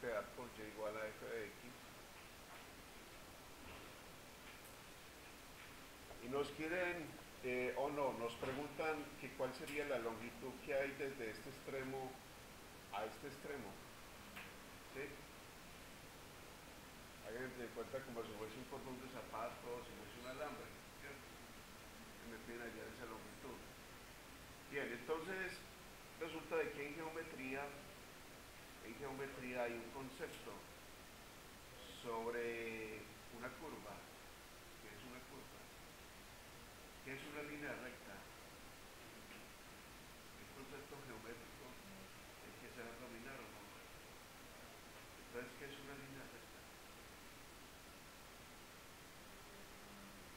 Por Y igual a f de x. Y nos quieren, eh, o no, nos preguntan que cuál sería la longitud que hay desde este extremo a este extremo. ¿Sí? Hagan de cuenta como si fuese un cordón de zapatos, si fuese un alambre. ¿cierto? Me piden allá esa longitud. Bien, entonces resulta de que en geometría, en geometría hay un concepto sobre una curva. ¿Qué es una curva? ¿Qué es una línea recta? El concepto geométrico es que se va a dominar o no. Entonces, ¿qué es una línea recta?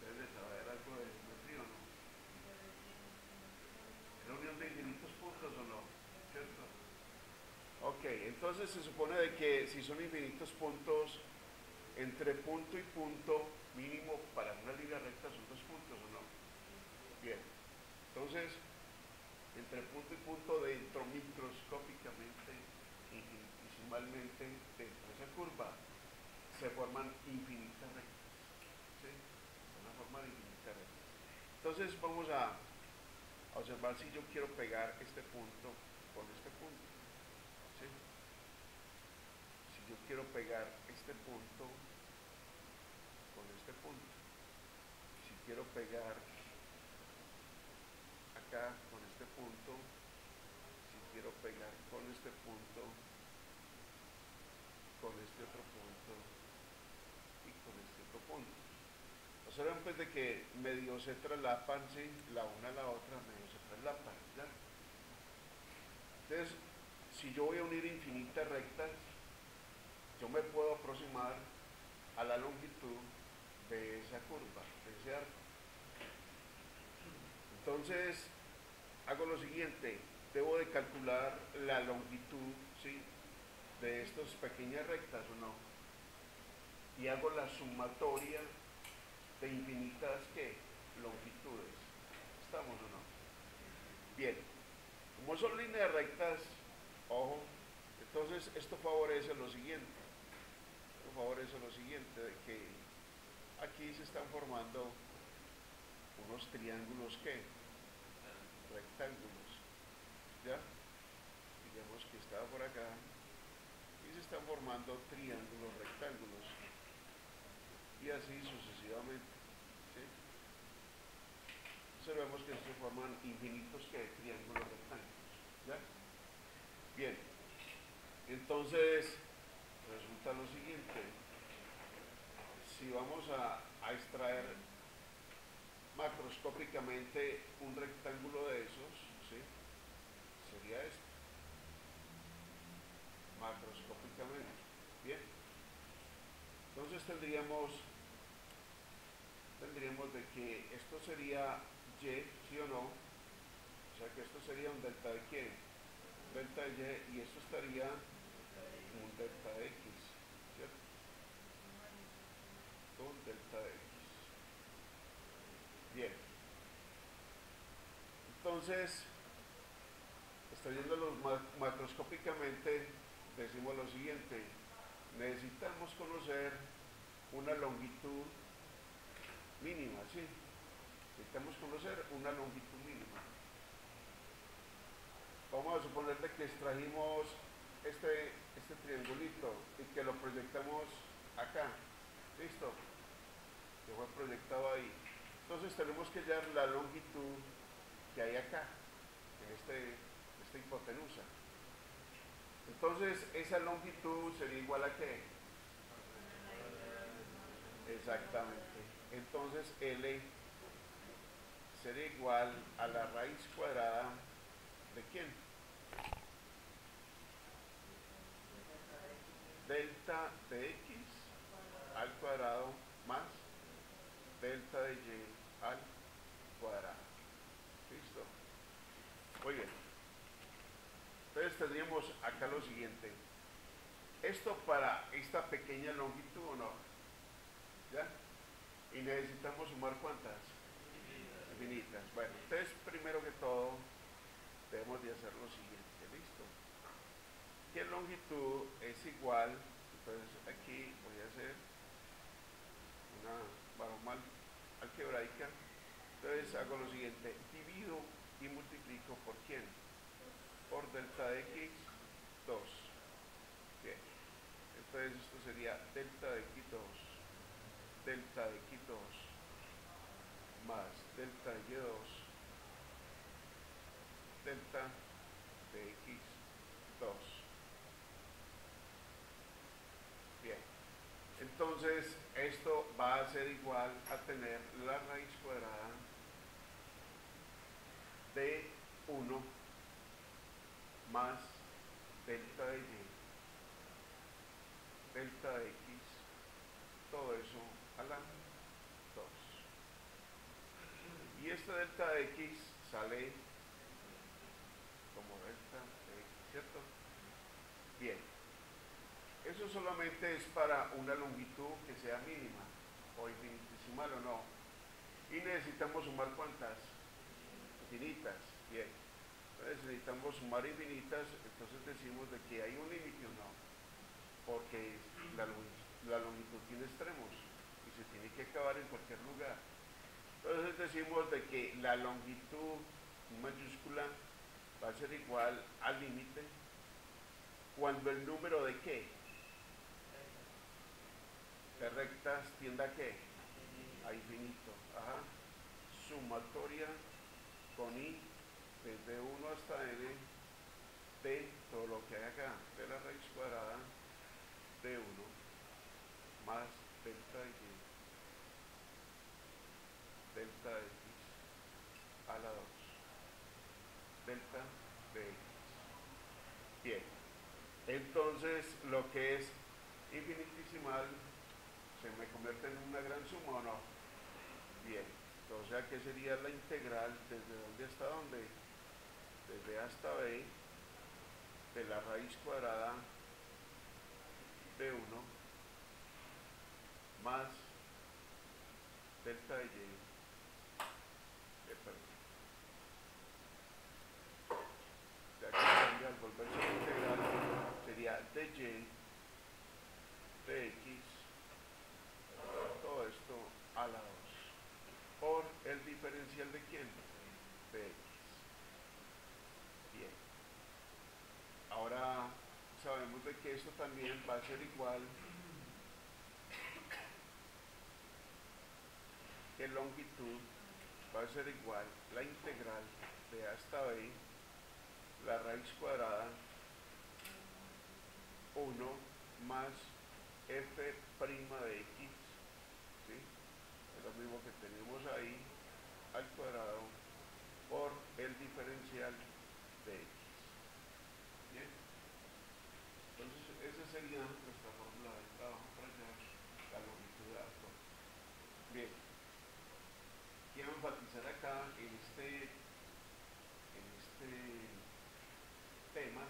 Deben de saber algo de geometría o no. ¿Es la unión de infinitos puntos o no? ¿Cierto? Ok, entonces se supone de que si son infinitos puntos, entre punto y punto mínimo para una línea recta son dos puntos o no. Bien, entonces entre punto y punto dentro microscópicamente y visualmente dentro de esa curva se forman infinitas rectas. ¿sí? Una forma de infinitas rectas. Entonces vamos a observar si yo quiero pegar este punto con este punto. ¿sí? Si yo quiero pegar este punto con este punto. Si quiero pegar acá con este punto, si quiero pegar con este punto, con este otro punto y con este otro punto. Observen pues de que medio se traslapan, ¿sí? la una a la otra medio se traslapan. Entonces, si yo voy a unir infinitas rectas, yo me puedo aproximar a la longitud de esa curva, de ese arco. Entonces, hago lo siguiente, debo de calcular la longitud ¿sí? de estas pequeñas rectas o no. Y hago la sumatoria de infinitas ¿qué? longitudes. ¿Estamos o no? Bien, como son líneas rectas, ojo, entonces esto favorece lo siguiente. Esto favorece lo siguiente, de que aquí se están formando unos triángulos que rectángulos ya digamos que estaba por acá y se están formando triángulos rectángulos y así sucesivamente ¿sí? observemos que se forman infinitos que triángulos rectángulos ¿ya? bien entonces resulta lo siguiente si vamos a, extraer macroscópicamente un rectángulo de esos, ¿sí? Sería este. Macroscópicamente. Bien. Entonces tendríamos tendríamos de que esto sería y, sí o no. O sea que esto sería un delta de qué? Delta de y y esto estaría un delta de x, ¿cierto? Delta de x. Bien. Entonces, estudiándolos macroscópicamente, decimos lo siguiente, necesitamos conocer una longitud mínima, ¿sí? Necesitamos conocer una longitud mínima. Vamos a suponer que extrajimos este, este triangulito y que lo proyectamos acá. ¿Listo? Que fue proyectado ahí. Entonces tenemos que hallar la longitud que hay acá, en este, esta hipotenusa. Entonces esa longitud sería igual a qué? Exactamente. Entonces L sería igual a la raíz cuadrada de quién? Delta de x al cuadrado más delta de y al cuadrado. ¿Listo? Muy bien. Entonces tendríamos acá lo siguiente. Esto para esta pequeña longitud o no. ¿Ya? Y necesitamos sumar cuántas? Infinitas. Bueno, entonces primero que todo debemos de hacer lo siguiente. ¿Qué longitud es igual, entonces aquí voy a hacer una baroma algebraica, entonces hago lo siguiente, divido y multiplico por quién, por delta de x 2, bien, entonces esto sería delta de x2, delta de x2 más delta de y2 delta de x2 bien entonces esto va a ser igual a tener la raíz cuadrada de 1 más delta de y delta de x todo eso a la 2 y esta delta de x sale como delta de x, ¿cierto? Bien, eso solamente es para una longitud que sea mínima o infinitesimal o no. Y necesitamos sumar cuántas? Infinitas, bien. Entonces necesitamos sumar infinitas, entonces decimos de que hay un límite o no, porque la la longitud tiene extremos y se tiene que acabar en cualquier lugar. Entonces decimos de que la longitud mayúscula va a ser igual al límite cuando el número de qué? Rectas tienda a qué? A infinito. Ajá. Sumatoria con i desde 1 hasta n de todo lo que hay acá, de la raíz cuadrada de 1 más delta de y delta de x a la 2 delta de x bien entonces lo que es infinitesimal se me convierte en una gran suma o no bien o sea sería la integral desde dónde hasta dónde desde a hasta b de la raíz cuadrada de 1 más delta de y eh, perdón. Ya que cambia al volverse a integral sería de y de x todo esto a la 2 por el de quién? de x bien ahora sabemos de que esto también va a ser igual que longitud va a ser igual la integral de a hasta b la raíz cuadrada 1 más f' de x ¿sí? es lo mismo que tenemos ahí al cuadrado por el diferencial de x. Bien entonces esa sería nuestra fórmula de trabajo para hallar la longitud de arco bien. Quiero enfatizar acá en este, en este tema,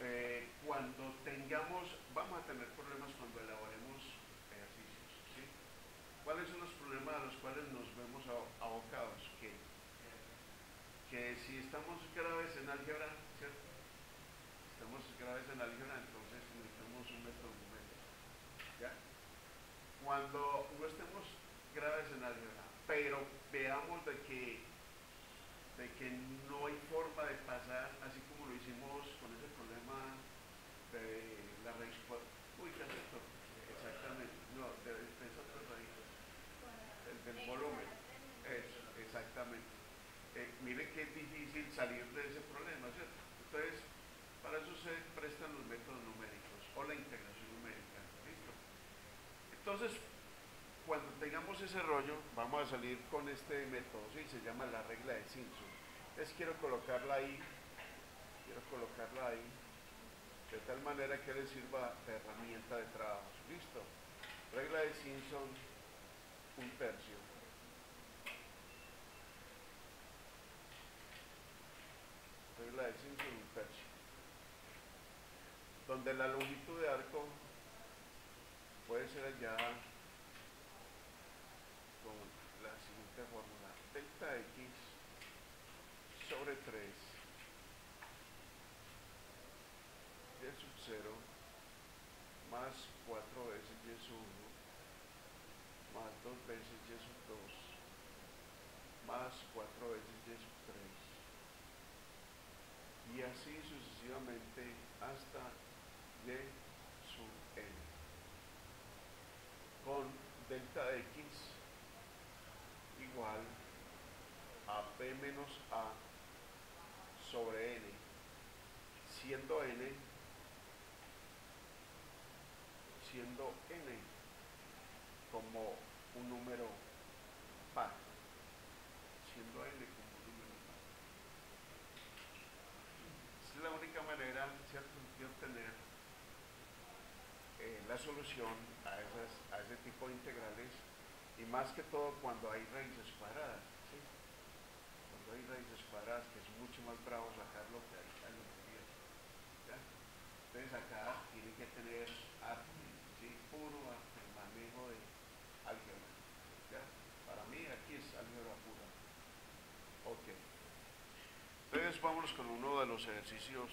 eh, cuando tengamos, vamos a tener problemas cuando elaboremos. ¿Cuáles son los problemas a los cuales nos vemos abocados? Que, que si estamos graves en álgebra, ¿cierto? Estamos graves en álgebra, entonces necesitamos un método numérico, ¿ya? Cuando no estemos graves en álgebra, pero veamos de que, de que no hay forma de pasar, así como lo hicimos con ese problema de la raíz cuadrada. Uy, ¿qué es esto? Exactamente, no, de, de esa otra raíz, el del volumen. Eso, exactamente. Eh, miren que es difícil salir de ese problema, ¿cierto? Entonces, para eso se prestan los métodos numéricos o la integración numérica. ¿Listo? Entonces, cuando tengamos ese rollo, vamos a salir con este método, ¿sí? se llama la regla de Simpson. Entonces quiero colocarla ahí, quiero colocarla ahí, de tal manera que le sirva de herramienta de trabajo. ¿Listo? Regla de Simpson, un tercio. Regla de Simpson, un tercio. Donde la longitud de arco puede ser allá con la siguiente fórmula delta x sobre 3 de su más 4 veces y es 1, más 2 veces y es 2, más 4 veces y es 3, y así sucesivamente hasta y sub n, con delta de x igual a p menos a sobre n, siendo n siendo n como un número par, siendo n como un número par. Es la única manera, ¿cierto?, de obtener eh, la solución a, esas, a ese tipo de integrales y más que todo cuando hay raíces cuadradas. Cuando hay raíces cuadradas, que es mucho más bravo sacarlo que hay. Entonces acá tiene que tener arte puro el manejo de álgebra. Para mí aquí es álgebra pura. Ok. Entonces vámonos con uno de los ejercicios